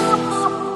Oh,